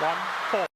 one four。